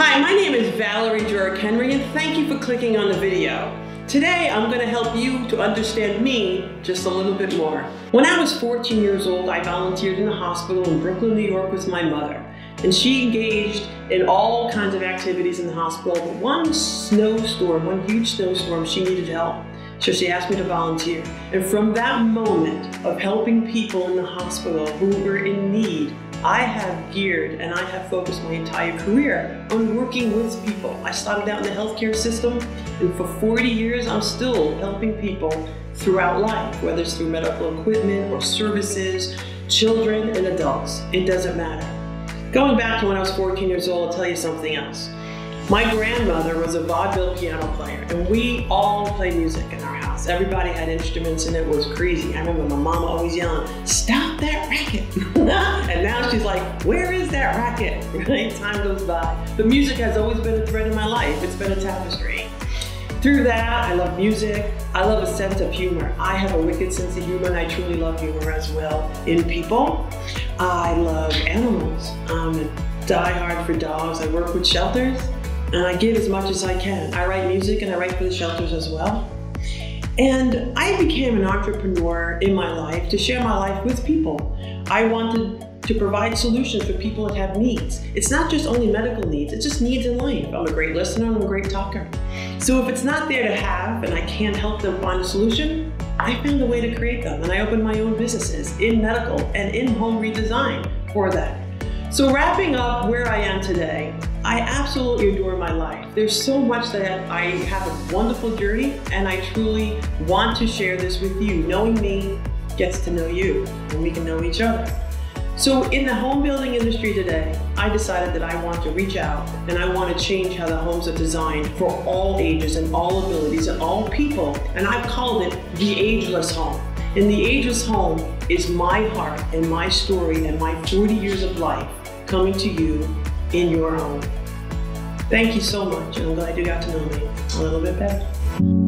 Hi, my name is Valerie Jurik-Henry and thank you for clicking on the video. Today I'm going to help you to understand me just a little bit more. When I was 14 years old, I volunteered in a hospital in Brooklyn, New York with my mother. And she engaged in all kinds of activities in the hospital. But one snowstorm, one huge snowstorm, she needed help. So she asked me to volunteer. And from that moment of helping people in the hospital who were in need, I have geared and I have focused my entire career on working with people. I started out in the healthcare system, and for 40 years, I'm still helping people throughout life, whether it's through medical equipment or services, children and adults. It doesn't matter. Going back to when I was 14 years old, I'll tell you something else. My grandmother was a vaudeville piano player, and we all played music in our house. Everybody had instruments, and it was crazy. I remember my mama always yelling, "Stop that racket!" and now she's like, "Where is that racket?" Right? Time goes by. But music has always been a thread in my life. It's been a tapestry. Through that, I love music. I love a sense of humor. I have a wicked sense of humor, and I truly love humor as well in people. I love animals. I'm a diehard for dogs. I work with shelters, and I give as much as I can. I write music, and I write for the shelters as well. And I became an entrepreneur in my life to share my life with people. I wanted to provide solutions for people that have needs. It's not just only medical needs, it's just needs in life. I'm a great listener, I'm a great talker. So if it's not there to have and I can't help them find a solution, I found a way to create them and I opened my own businesses in medical and in home redesign for that. So wrapping up where I am today, I absolutely adore my life. There's so much that I have a wonderful journey and I truly want to share this with you. Knowing me gets to know you and we can know each other. So in the home building industry today, I decided that I want to reach out and I want to change how the homes are designed for all ages and all abilities and all people. And I've called it the ageless home. And the ageless home is my heart and my story and my 40 years of life coming to you in your home. Thank you so much, and I'm glad you got to know me a little bit better.